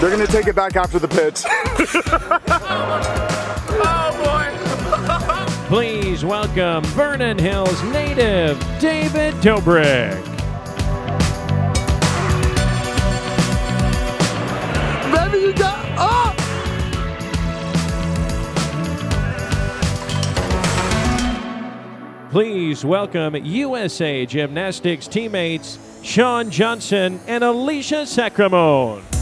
They're going to take it back after the pitch. oh, boy. Please welcome Vernon Hills native David Dobrik. Baby, you got up! Please welcome USA Gymnastics teammates Shawn Johnson and Alicia Sacramone.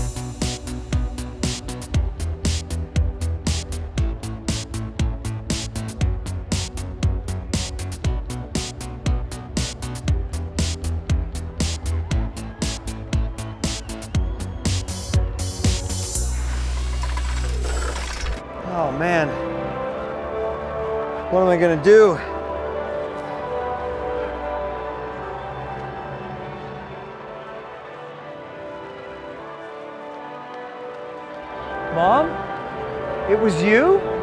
Oh man, what am I gonna do? Mom? It was you? You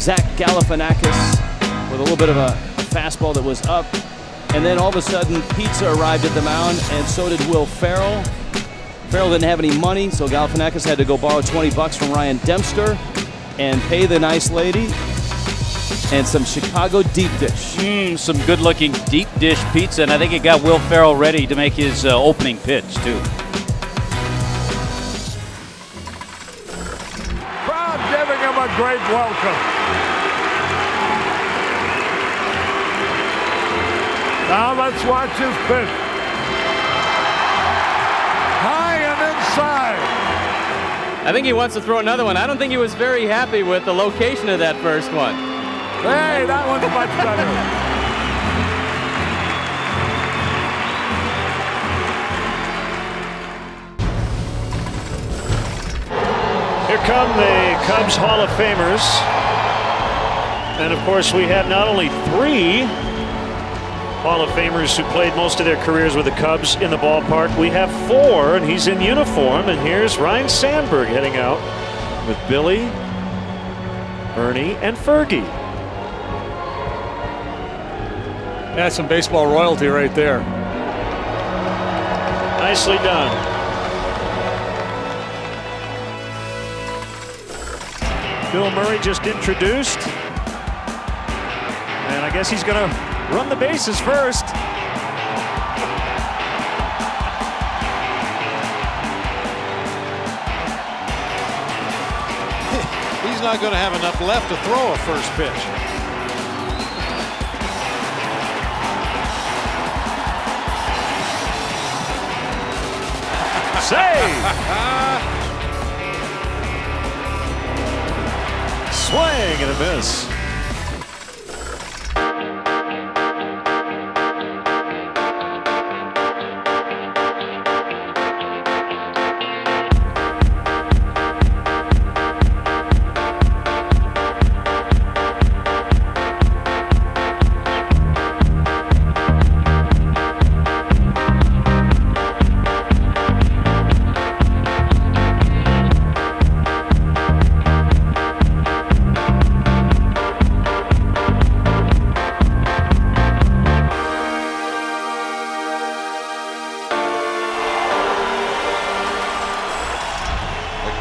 Zach Galifianakis with a little bit of a fastball that was up. And then all of a sudden, pizza arrived at the mound, and so did Will Ferrell. Ferrell didn't have any money, so Galifianakis had to go borrow 20 bucks from Ryan Dempster and pay the nice lady. And some Chicago deep dish. Mm, some good-looking deep dish pizza, and I think it got Will Ferrell ready to make his uh, opening pitch too. Crowd giving him a great welcome. Now let's watch his pitch. High and inside. I think he wants to throw another one. I don't think he was very happy with the location of that first one. Hey, that one's much better. Here come the Cubs Hall of Famers. And of course, we have not only three Hall of Famers who played most of their careers with the Cubs in the ballpark, we have four, and he's in uniform. And here's Ryne Sandberg heading out with Billy, Ernie, and Fergie. That's some baseball royalty right there. Nicely done. Bill Murray just introduced. And I guess he's going to run the bases first. He's not going to have enough left to throw a first pitch. Save! Swing and a miss.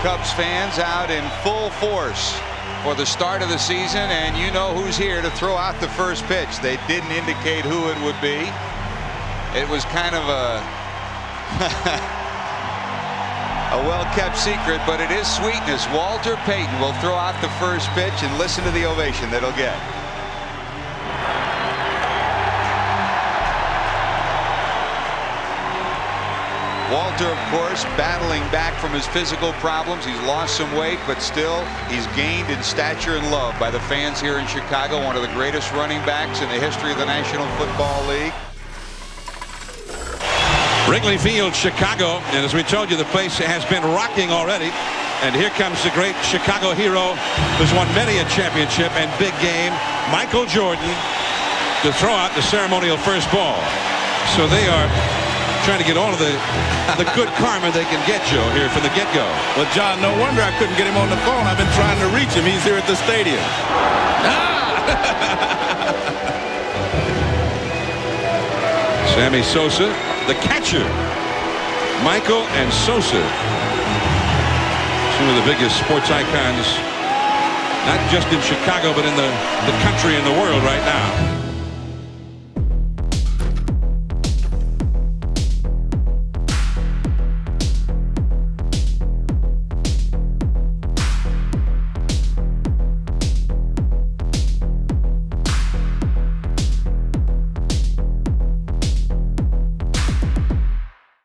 Cubs fans out in full force for the start of the season, and you know who's here to throw out the first pitch. They didn't indicate who it would be. It was kind of a a well-kept secret, but it is sweetness. Walter Payton will throw out the first pitch, and listen to the ovation that he'll get. Walter, of course, battling back from his physical problems. He's lost some weight, but still, he's gained in stature and love by the fans here in Chicago. One of the greatest running backs in the history of the National Football League. Wrigley Field, Chicago, and as we told you, the place has been rocking already. And here comes the great Chicago hero who's won many a championship and big game, Michael Jordan, to throw out the ceremonial first ball. So they are trying to get all of the the good karma they can get, Joe, here from the get-go. Well, John, no wonder I couldn't get him on the phone. I've been trying to reach him. He's here at the stadium. Ah! Sammy Sosa, the catcher. Michael and Sosa. Two of the biggest sports icons, not just in Chicago, but in the, the country and the world right now.